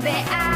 baby, I